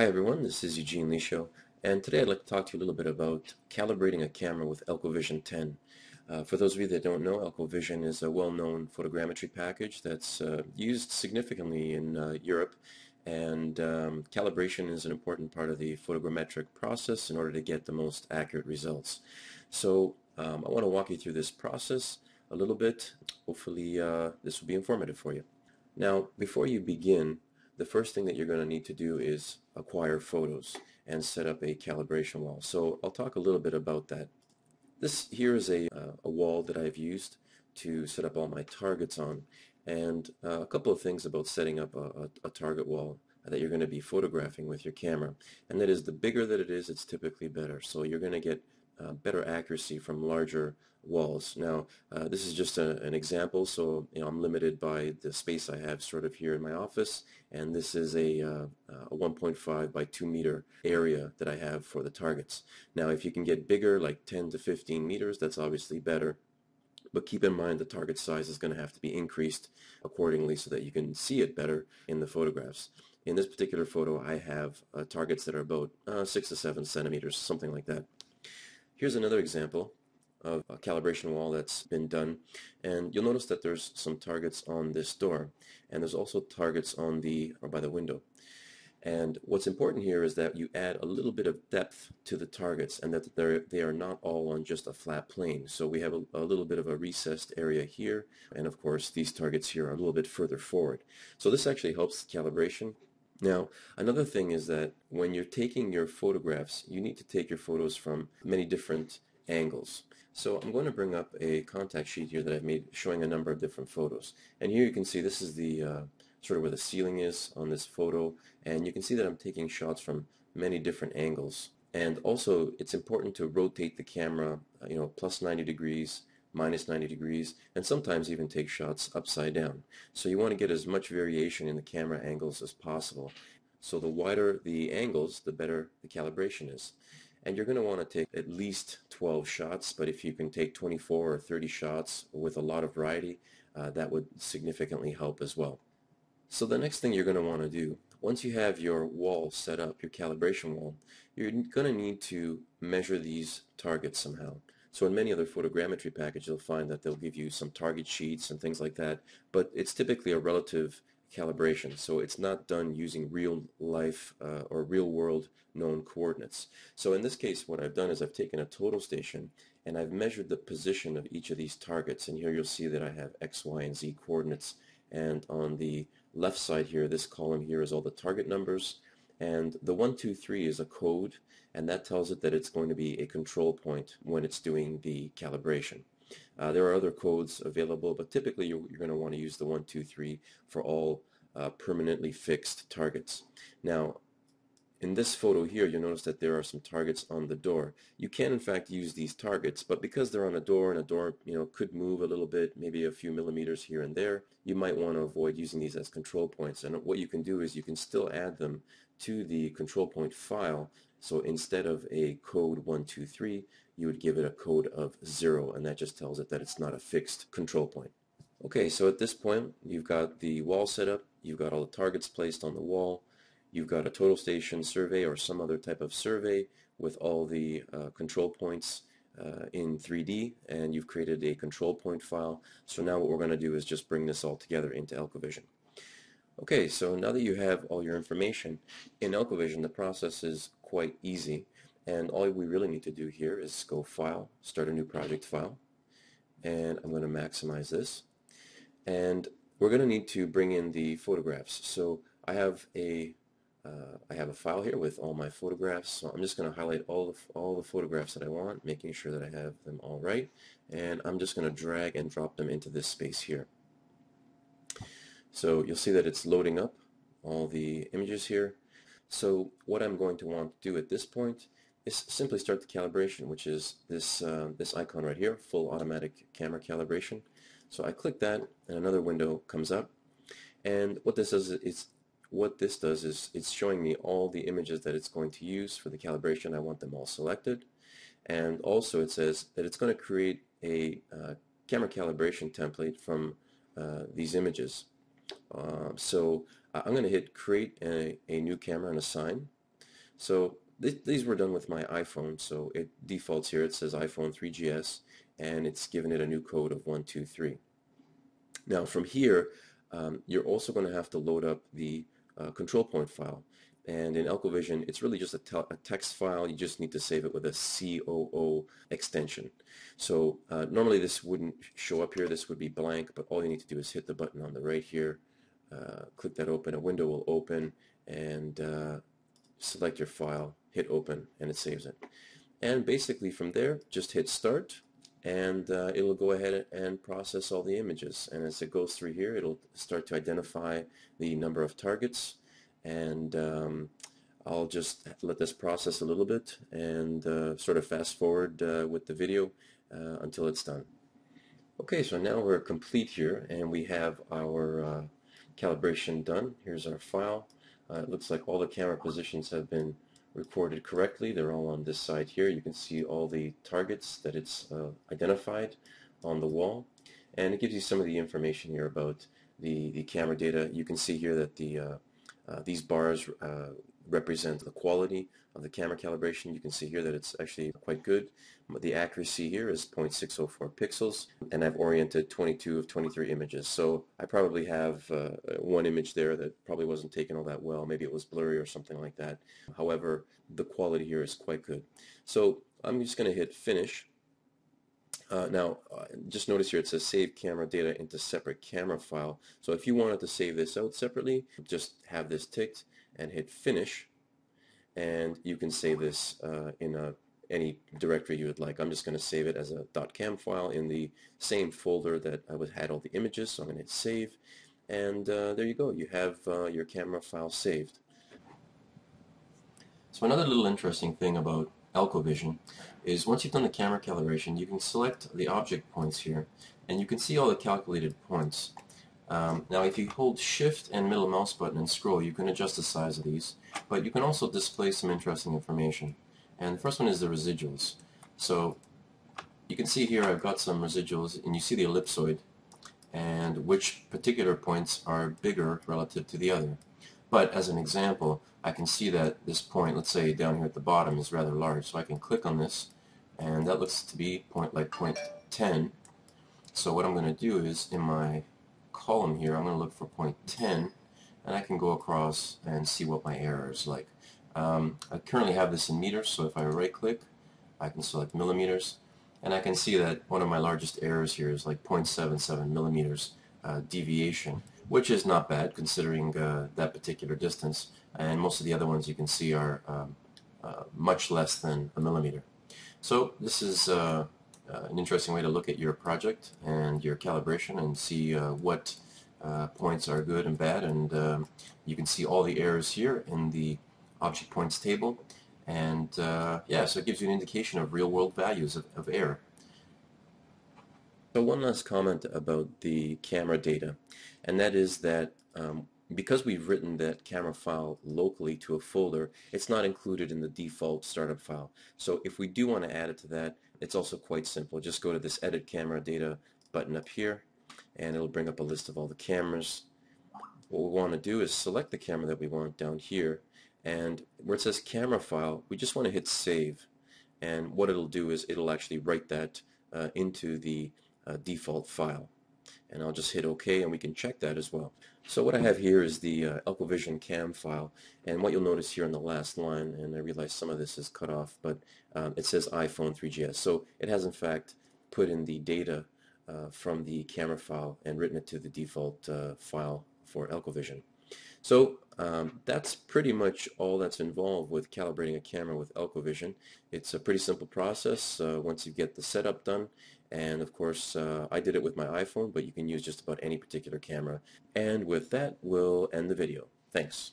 Hi everyone, this is Eugene Lisho, and today I'd like to talk to you a little bit about calibrating a camera with ElcoVision 10. Uh, for those of you that don't know, ElcoVision is a well-known photogrammetry package that's uh, used significantly in uh, Europe, and um, calibration is an important part of the photogrammetric process in order to get the most accurate results. So um, I want to walk you through this process a little bit. Hopefully uh, this will be informative for you. Now, before you begin, the first thing that you're going to need to do is acquire photos and set up a calibration wall. So I'll talk a little bit about that. This here is a, uh, a wall that I've used to set up all my targets on and uh, a couple of things about setting up a, a, a target wall that you're going to be photographing with your camera and that is the bigger that it is it's typically better so you're going to get uh, better accuracy from larger walls. Now, uh, this is just a, an example, so you know, I'm limited by the space I have sort of here in my office, and this is a, uh, a 1.5 by 2 meter area that I have for the targets. Now, if you can get bigger, like 10 to 15 meters, that's obviously better. But keep in mind the target size is going to have to be increased accordingly so that you can see it better in the photographs. In this particular photo, I have uh, targets that are about uh, 6 to 7 centimeters, something like that. Here's another example of a calibration wall that's been done and you'll notice that there's some targets on this door and there's also targets on the or by the window and what's important here is that you add a little bit of depth to the targets and that they are not all on just a flat plane. So we have a, a, little bit of a recessed area here and of course these targets here are a little bit further forward. So this actually helps calibration now, another thing is that when you're taking your photographs, you need to take your photos from many different angles. So I'm going to bring up a contact sheet here that I've made showing a number of different photos. And here you can see this is the uh, sort of where the ceiling is on this photo. And you can see that I'm taking shots from many different angles. And also, it's important to rotate the camera, uh, you know, plus 90 degrees, minus 90 degrees, and sometimes even take shots upside down. So you want to get as much variation in the camera angles as possible. So the wider the angles, the better the calibration is. And you're going to want to take at least 12 shots, but if you can take 24 or 30 shots with a lot of variety, uh, that would significantly help as well. So the next thing you're going to want to do, once you have your wall set up, your calibration wall, you're going to need to measure these targets somehow. So in many other photogrammetry packages, you'll find that they'll give you some target sheets and things like that, but it's typically a relative calibration. So it's not done using real life uh, or real world known coordinates. So in this case, what I've done is I've taken a total station and I've measured the position of each of these targets. And here you'll see that I have X, Y, and Z coordinates. And on the left side here, this column here is all the target numbers. And the 123 is a code, and that tells it that it's going to be a control point when it's doing the calibration. Uh, there are other codes available, but typically you're, you're going to want to use the 123 for all uh, permanently fixed targets. Now, in this photo here, you'll notice that there are some targets on the door. You can, in fact, use these targets, but because they're on a door and a door you know, could move a little bit, maybe a few millimeters here and there, you might want to avoid using these as control points. And what you can do is you can still add them to the control point file. So instead of a code 123, you would give it a code of 0, and that just tells it that it's not a fixed control point. Okay, so at this point, you've got the wall set up, you've got all the targets placed on the wall, You've got a total station survey or some other type of survey with all the uh, control points uh, in 3D and you've created a control point file. So now what we're going to do is just bring this all together into ElcoVision. Okay, so now that you have all your information in ElcoVision, the process is quite easy. And all we really need to do here is go File, Start a new project file. And I'm going to maximize this. And we're going to need to bring in the photographs. So I have a uh, I have a file here with all my photographs, so I'm just going to highlight all the, all the photographs that I want, making sure that I have them all right, and I'm just going to drag and drop them into this space here. So you'll see that it's loading up all the images here. So what I'm going to want to do at this point is simply start the calibration, which is this, uh, this icon right here, full automatic camera calibration. So I click that, and another window comes up. And what this does is what this does is it's showing me all the images that it's going to use for the calibration. I want them all selected. And also it says that it's going to create a uh, camera calibration template from uh, these images. Uh, so I'm going to hit create a, a, new camera and assign So th these were done with my iPhone, so it defaults here. It says iPhone 3GS, and it's given it a new code of 123. Now from here, um, you're also going to have to load up the uh, control point file. And in ElcoVision, it's really just a, a, text file. You just need to save it with a COO extension. So uh, normally this wouldn't show up here. This would be blank, but all you need to do is hit the button on the right here. Uh, click that open. A window will open and uh, select your file, hit open, and it saves it. And basically from there, just hit start and uh, it'll go ahead and process all the images and as it goes through here it'll start to identify the number of targets and um, I'll just let this process a little bit and uh, sort of fast forward uh, with the video uh, until it's done. Okay, so now we're complete here and we have our uh, calibration done. Here's our file. Uh, it looks like all the camera positions have been recorded correctly. They're all on this side here. You can see all the targets that it's uh, identified on the wall. And it gives you some of the information here about the, the camera data. You can see here that the uh, uh, these bars uh, represent the quality of the camera calibration. You can see here that it's actually quite good. The accuracy here is 0.604 pixels and I've oriented 22 of 23 images. So I probably have uh, one image there that probably wasn't taken all that well. Maybe it was blurry or something like that. However, the quality here is quite good. So I'm just going to hit finish. Uh, now, uh, just notice here it says save camera data into separate camera file. So if you wanted to save this out separately, just have this ticked and hit finish and you can save this uh, in a, any directory you would like. I'm just going to save it as a .cam file in the same folder that I would had all the images, so I'm going to hit save, and uh, there you go. You have uh, your camera file saved. So another little interesting thing about ElcoVision is once you've done the camera calibration, you can select the object points here, and you can see all the calculated points. Um, now if you hold shift and middle mouse button and scroll you can adjust the size of these but you can also display some interesting information. And the first one is the residuals. So you can see here I've got some residuals and you see the ellipsoid and which particular points are bigger relative to the other. But as an example I can see that this point let's say down here at the bottom is rather large so I can click on this and that looks to be point like point 10 so what I'm going to do is in my column here, I'm going to look for point 10 and I can go across and see what my error is like. Um, I currently have this in meters, so if I right click, I can select millimeters, and I can see that one of my largest errors here is like 0.77 millimeters uh, deviation, which is not bad considering uh, that particular distance, and most of the other ones you can see are um, uh, much less than a millimeter. So this is uh, an interesting way to look at your project and your calibration and see uh, what uh, points are good and bad and um, you can see all the errors here in the object points table and uh, yeah so it gives you an indication of real world values of, of error. So one last comment about the camera data and that is that um, because we've written that camera file locally to a folder, it's not included in the default startup file. So if we do want to add it to that, it's also quite simple. Just go to this Edit Camera Data button up here, and it'll bring up a list of all the cameras. What we want to do is select the camera that we want down here, and where it says Camera File, we just want to hit Save. And what it'll do is it'll actually write that uh, into the uh, default file and I'll just hit OK and we can check that as well. So what I have here is the uh, ElcoVision CAM file and what you'll notice here on the last line and I realize some of this is cut off but um, it says iPhone 3GS so it has in fact put in the data uh, from the camera file and written it to the default uh, file for ElcoVision. So um, that's pretty much all that's involved with calibrating a camera with ElcoVision. It's a pretty simple process uh, once you get the setup done and of course, uh, I did it with my iPhone, but you can use just about any particular camera. And with that, we'll end the video. Thanks.